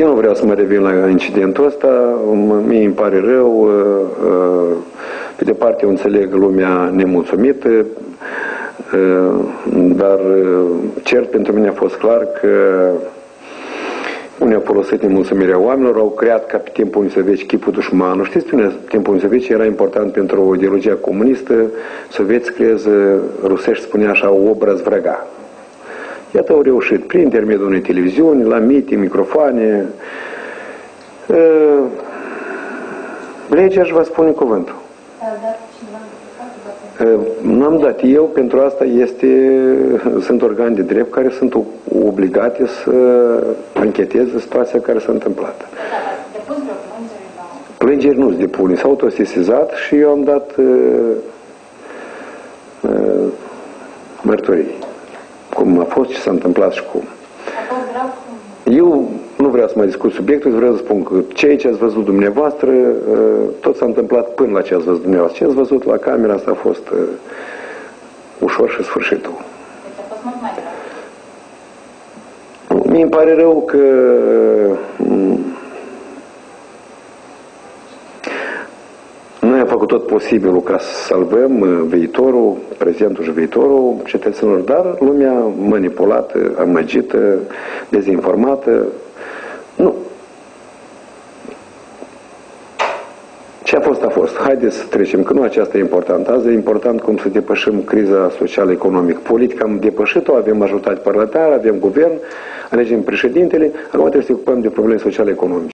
Eu nu vreau să mă revin la incidentul ăsta, mie îmi pare rău, uh, uh, pe de parte eu înțeleg lumea nemulțumită, uh, dar cert pentru mine a fost clar că unii au folosit nemulțumirea oamenilor, au creat ca pe timpul unui sovieci chipul dușmanului. Știți, pe timpul unui sovieci era important pentru ideologia comunistă, sovieti creeze, rusești spunea așa, o obraz vrăga. Iată, au reușit, prin intermediul unei televiziuni, la miti, microfoane. Uh, legea își va spune cuvântul. N-am dat eu, pentru asta este, sunt organe de drept care sunt obligate să ancheteze situația care s-a întâmplat. Plângeri nu se depune, s-au autosesizat și eu am dat uh, uh, mărturii cum a fost, ce s-a întâmplat și cum. Eu nu vreau să mai discut subiectul, vreau să spun că ceea ce ați văzut dumneavoastră, uh, tot s-a întâmplat până la ce ați văzut dumneavoastră. Ce ați văzut la camera asta a fost uh, ușor și sfârșitul. Mi îmi pare rău că făcut tot posibilul ca să salvăm uh, viitorul, prezentul și viitorul cetățenilor, dar lumea manipulată, amăgită, dezinformată, nu. Ce a fost, a fost. Haideți să trecem, că nu aceasta e important. Azi e important cum să depășim criza social economic politică Am depășit-o, avem majoritate parlamentară, avem guvern, alegem președintele, acum trebuie să ne ocupăm de probleme sociale economice.